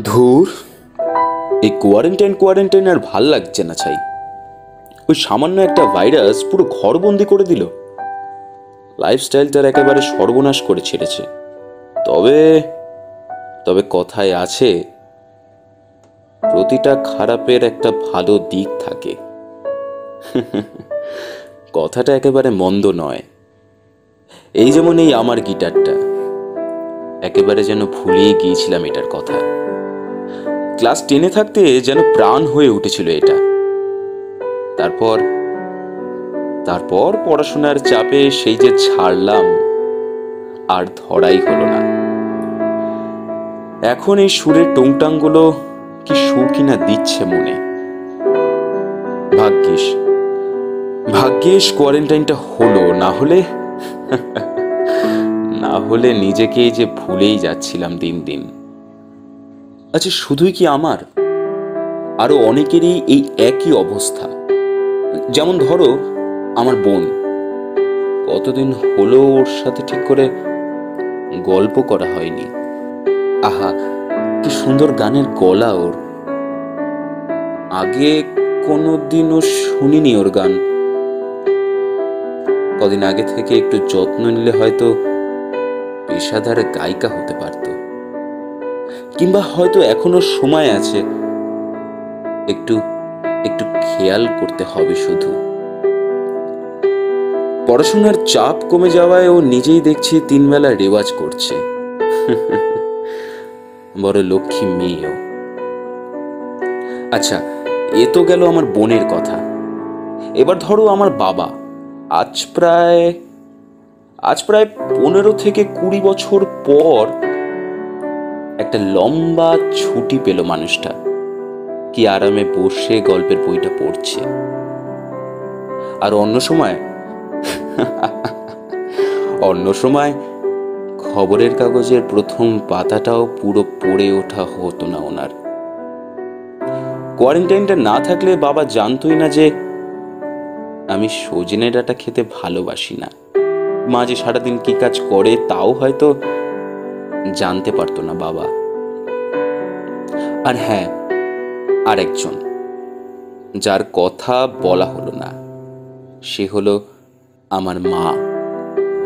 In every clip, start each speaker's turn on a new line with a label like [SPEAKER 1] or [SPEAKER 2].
[SPEAKER 1] ধুর, এই quarantine quarantine আর ভালো লাগছে না ছাই। ওই সামান্য একটা ভাইরাস পুরো ঘরবন্দি করে দিল। লাইফস্টাইলটার একেবারে সর্বনাশ করে ছেড়েছে। তবে তবে কথায় আছে, প্রতিটা খারাপের একটা ভালো দিক থাকে। কথাটা একেবারে মন্দ নয়। এই যেমন এই আমার গিটারটা, একেবারে যেন ভুলিয়ে গিয়েছিলাম এটার কথা। ক্লাস টেনে থাকতে যেন প্রাণ হয়ে উঠেছিল এটা। তারপর তারপর পড়াশোনার চাপে সেই যে ছাড়লাম, আর ধরাই হলো না। এখন এই সুরের টুংটাংগুলো কি সুর কিনা দিচ্ছে মনে। ভাগ্যিস ভাগ্যিস কোয়ারেন্টাইনটা হলো, না হলে না হলে নিজেকেই যে ভুলেই যাচ্ছিলাম দিন দিন। আচ্ছা শুধুই কি আমার? আরও অনেকেরই এই একই অবস্থা। যেমন ধরো, আমার বোন। কতদিন হলো ওর সাথে ঠিক করে গল্প করা হয়নি। আহা, কি সুন্দর গানের গলা ওর। আগে কোনোদিনও শুনিনি ওর গান। কদিন আগে থেকে একটু যত্ন নিলে হয়তো পেশাদার গায়িকা হতে পারত। কিংবা হয়তো এখনও সময় আছে। একটু একটু খেয়াল করতে হবে শুধু। পড়াশোনার চাপ কমে যাওয়ায় ও নিজেই দেখছি তিনবেলা রেওয়াজ করছে। বড় লক্ষ্মী মেয়েও। আচ্ছা এ তো গেল আমার বোনের কথা। এবার ধরো আমার বাবা। আজ প্রায় আজ প্রায় পনেরো থেকে কুড়ি বছর পর একটা লম্বা ছুটি পেল মানুষটা। কি আরামে বসে গল্পের বইটা পড়ছে। আর অন্য সময় অন্য সময় খবরের কাগজের প্রথম পাতাটাও পুরো পড়ে ওঠা হতো না ওনার। কোয়ারেন্টাইনটা না থাকলে বাবা জানতই না যে আমি সজনে ডাটা খেতে ভালোবাসি না। মা যে সারাদিন কি কাজ করে তাও হয়তো জানতে পারতো না বাবা। আর হ্যাঁ আরেকজন, যার কথা বলা হলো না, সে হলো আমার মা।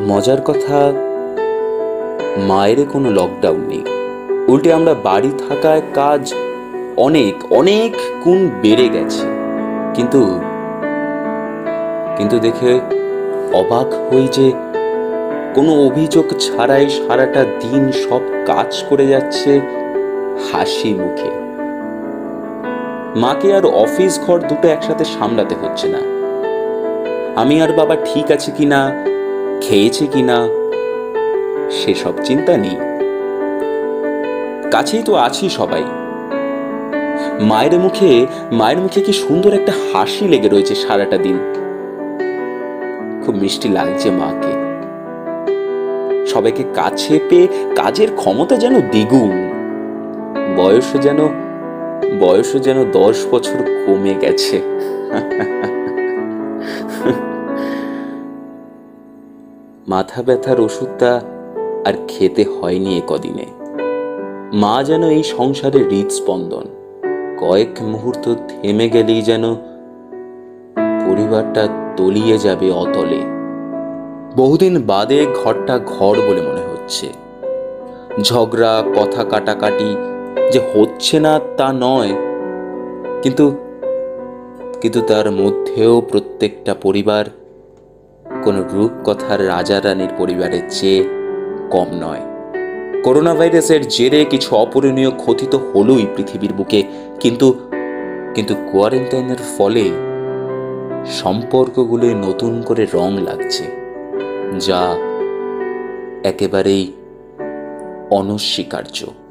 [SPEAKER 1] মজার কথা, মায়ের কোনো লকডাউন নেই। উল্টে আমরা বাড়ি থাকায় কাজ অনেক অনেক গুণ বেড়ে গেছে। কিন্তু কিন্তু দেখে অবাক হই যে কোনো অভিযোগ ছাড়াই সারাটা দিন সব কাজ করে যাচ্ছে হাসি মুখে। মাকে আর অফিস ঘর দুটো একসাথে সামলাতে হচ্ছে না। আমি আর বাবা ঠিক আছে কিনা, খেয়েছে কিনা, সেসব চিন্তা নেই। কাছেই তো আছি সবাই। মায়ের মুখে মায়ের মুখে কি সুন্দর একটা হাসি লেগে রয়েছে সারাটা দিন। খুব মিষ্টি লাগছে মাকে। সবাইকে কাছে পেয়ে কাজের ক্ষমতা যেন দ্বিগুণ। বয়স যেন বয়স যেন দশ বছর কমে গেছে। মাথা ব্যথার ওষুধটা আর খেতে হয়নি এ কদিনে। মা যেন এই সংসারের হৃদস্পন্দন। কয়েক মুহূর্ত থেমে গেলেই যেন পরিবারটা তলিয়ে যাবে অতলে। বহুদিন বাদে ঘরটা ঘর বলে মনে হচ্ছে। ঝগড়া, কথা কাটাকাটি যে হচ্ছে না তা নয়, কিন্তু কিন্তু তার মধ্যেও প্রত্যেকটা পরিবার কোনো রূপকথার রাজা রানীর পরিবারের চেয়ে কম নয়। করোনা ভাইরাসের জেরে কিছু অপূরণীয় ক্ষতি তো হলোই পৃথিবীর বুকে, কিন্তু কিন্তু কোয়ারেন্টাইনের ফলে সম্পর্কগুলোয় নতুন করে রং লাগছে। যা একেবারেই অনস্বীকার্য।